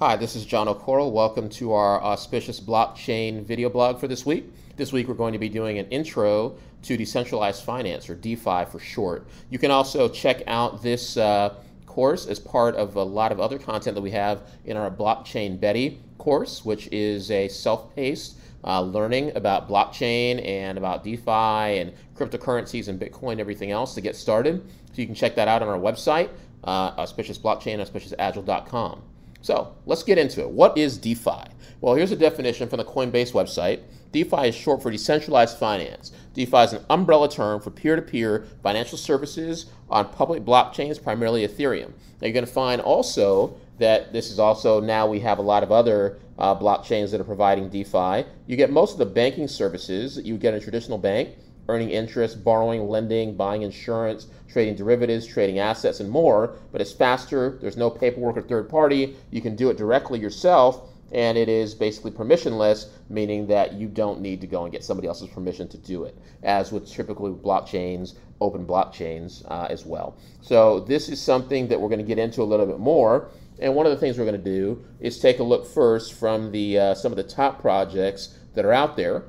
Hi, this is John Okoro. Welcome to our auspicious blockchain video blog for this week. This week we're going to be doing an intro to decentralized finance, or DeFi for short. You can also check out this uh, course as part of a lot of other content that we have in our Blockchain Betty course, which is a self-paced uh, learning about blockchain and about DeFi and cryptocurrencies and Bitcoin and everything else to get started. So you can check that out on our website, uh, auspicious blockchain, auspiciousagile.com. So let's get into it. What is DeFi? Well, here's a definition from the Coinbase website. DeFi is short for decentralized finance. DeFi is an umbrella term for peer to peer financial services on public blockchains, primarily Ethereum. Now, you're going to find also that this is also now we have a lot of other uh, blockchains that are providing DeFi. You get most of the banking services that you get in a traditional bank earning interest, borrowing, lending, buying insurance, trading derivatives, trading assets, and more. But it's faster. There's no paperwork or third party. You can do it directly yourself, and it is basically permissionless, meaning that you don't need to go and get somebody else's permission to do it, as with typically blockchains, open blockchains uh, as well. So this is something that we're going to get into a little bit more. And one of the things we're going to do is take a look first from the uh, some of the top projects that are out there.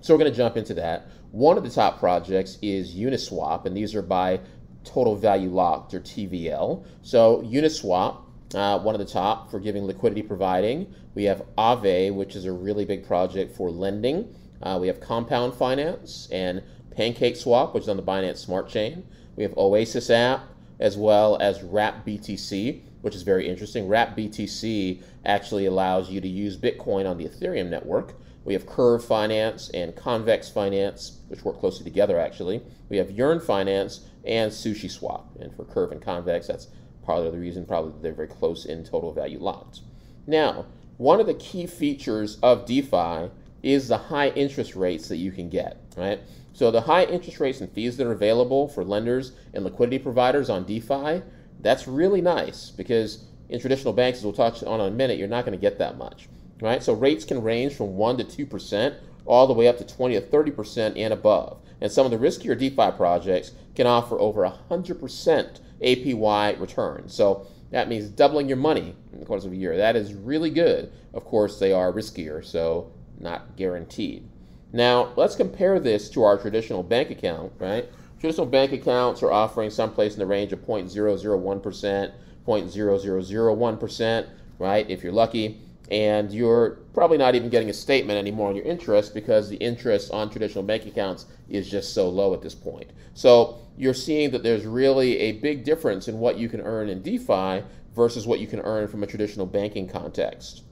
So we're going to jump into that. One of the top projects is Uniswap, and these are by Total Value Locked or TVL. So Uniswap, uh, one of the top for giving liquidity providing. We have Aave, which is a really big project for lending. Uh, we have Compound Finance and Pancake Swap, which is on the Binance Smart Chain. We have Oasis app as well as Wrap BTC, which is very interesting. Wrap BTC actually allows you to use Bitcoin on the Ethereum network. We have Curve Finance and Convex Finance, which work closely together actually. We have Yearn Finance and Sushi Swap. And for Curve and Convex, that's part of the reason probably they're very close in total value locked. Now, one of the key features of DeFi is the high interest rates that you can get, right? So the high interest rates and fees that are available for lenders and liquidity providers on DeFi, that's really nice because in traditional banks, as we'll touch on in a minute, you're not going to get that much right? So rates can range from 1 to 2% all the way up to 20 to 30% and above. And some of the riskier DeFi projects can offer over 100% APY return. So that means doubling your money in the course of a year. That is really good. Of course, they are riskier, so not guaranteed. Now, let's compare this to our traditional bank account, right? Traditional bank accounts are offering someplace in the range of 0.001%, 0.0001%, right? If you're lucky and you're probably not even getting a statement anymore on your interest because the interest on traditional bank accounts is just so low at this point. So you're seeing that there's really a big difference in what you can earn in DeFi versus what you can earn from a traditional banking context.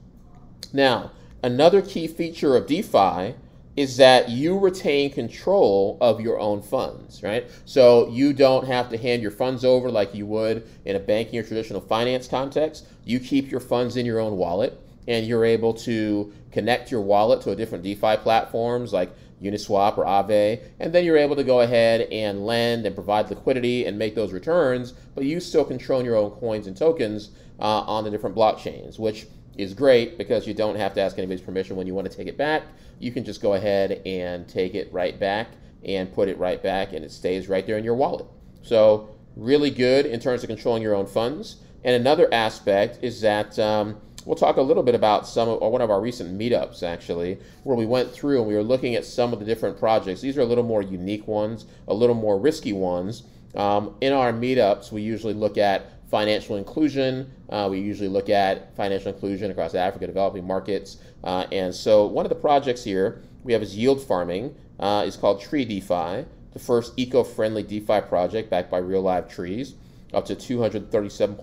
Now, another key feature of DeFi is that you retain control of your own funds, right? So you don't have to hand your funds over like you would in a banking or traditional finance context. You keep your funds in your own wallet and you're able to connect your wallet to a different DeFi platforms like Uniswap or Aave, and then you're able to go ahead and lend and provide liquidity and make those returns, but you still control your own coins and tokens uh, on the different blockchains, which is great because you don't have to ask anybody's permission when you want to take it back. You can just go ahead and take it right back and put it right back, and it stays right there in your wallet. So, really good in terms of controlling your own funds. And another aspect is that um, we'll talk a little bit about some of one of our recent meetups actually, where we went through and we were looking at some of the different projects. These are a little more unique ones, a little more risky ones. Um, in our meetups, we usually look at financial inclusion. Uh, we usually look at financial inclusion across Africa, developing markets. Uh, and so one of the projects here we have is yield farming. Uh, it's called Tree DeFi, the first eco-friendly DeFi project backed by real live trees, up to 237.11%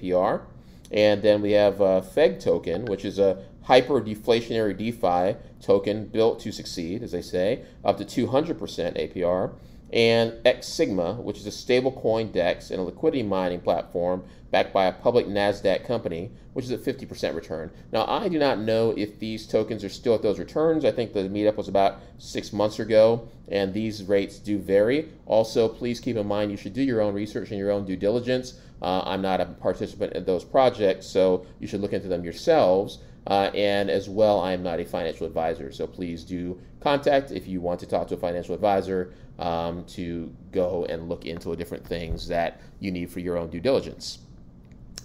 APR. And then we have uh, FEG token, which is a hyper deflationary DeFi token built to succeed, as they say, up to 200% APR. And X Sigma, which is a stablecoin DEX and a liquidity mining platform backed by a public NASDAQ company, which is a 50% return. Now, I do not know if these tokens are still at those returns. I think the meetup was about six months ago, and these rates do vary. Also, please keep in mind you should do your own research and your own due diligence. Uh, I'm not a participant in those projects, so you should look into them yourselves. Uh, and as well, I am not a financial advisor, so please do contact if you want to talk to a financial advisor um, to go and look into different things that you need for your own due diligence.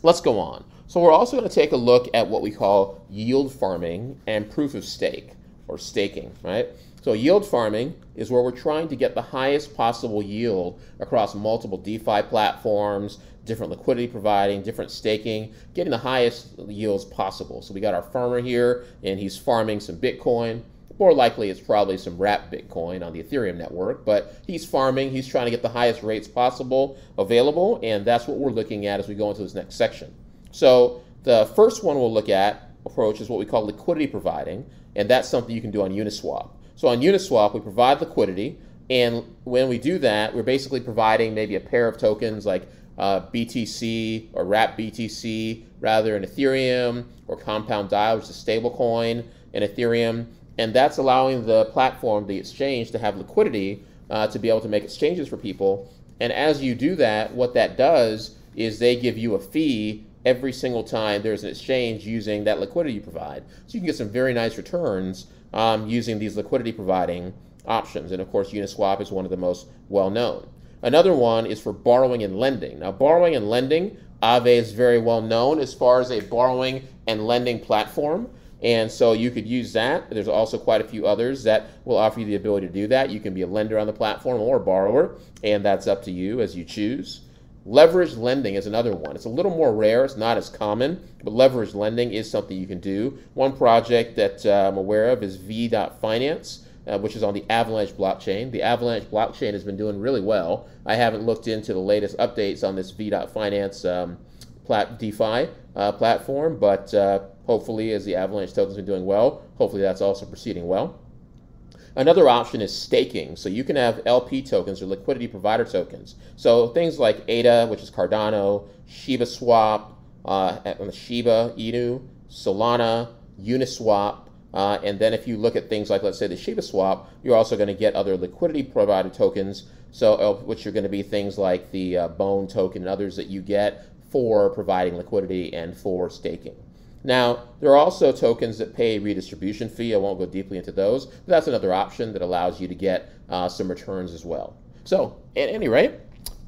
Let's go on. So we're also going to take a look at what we call yield farming and proof of stake or staking, right? So yield farming is where we're trying to get the highest possible yield across multiple DeFi platforms, different liquidity providing, different staking, getting the highest yields possible. So we got our farmer here, and he's farming some Bitcoin. More likely, it's probably some wrapped Bitcoin on the Ethereum network, but he's farming. He's trying to get the highest rates possible available, and that's what we're looking at as we go into this next section. So the first one we'll look at approach is what we call liquidity providing, and that's something you can do on Uniswap. So on Uniswap, we provide liquidity, and when we do that, we're basically providing maybe a pair of tokens like uh, BTC or wrap BTC rather than Ethereum or Compound DAI, which is a stable coin in Ethereum. And that's allowing the platform, the exchange, to have liquidity uh, to be able to make exchanges for people. And as you do that, what that does is they give you a fee every single time there's an exchange using that liquidity you provide. So you can get some very nice returns um, using these liquidity providing options. And of course, Uniswap is one of the most well known. Another one is for borrowing and lending. Now, borrowing and lending, Aave is very well known as far as a borrowing and lending platform. And so you could use that. There's also quite a few others that will offer you the ability to do that. You can be a lender on the platform or a borrower, and that's up to you as you choose. Leverage lending is another one. It's a little more rare, it's not as common, but leverage lending is something you can do. One project that uh, I'm aware of is Vee Finance, uh, which is on the Avalanche blockchain. The Avalanche blockchain has been doing really well. I haven't looked into the latest updates on this Vee Finance um, plat- DeFi uh, platform, but uh, hopefully, as the Avalanche tokens been doing well, hopefully that's also proceeding well. Another option is staking. So you can have LP tokens or liquidity provider tokens. So things like ADA, which is Cardano, Shiba Swap, uh, Shiba Inu, Solana, Uniswap, uh, and then if you look at things like, let's say, the Shiba Swap, you're also going to get other liquidity provider tokens, so uh, which are going to be things like the uh, Bone token and others that you get for providing liquidity and for staking. Now, there are also tokens that pay a redistribution fee. I won't go deeply into those, but that's another option that allows you to get uh, some returns as well. So, at any rate,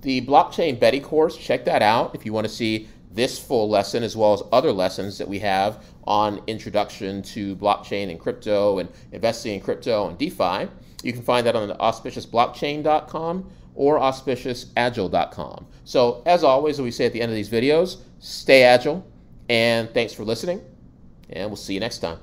the Blockchain Betty course, check that out if you want to see this full lesson as well as other lessons that we have on introduction to blockchain and crypto and investing in crypto and DeFi. You can find that on auspiciousblockchain.com or auspiciousagile.com. So, as always, we say at the end of these videos, stay agile, and thanks for listening, and we'll see you next time.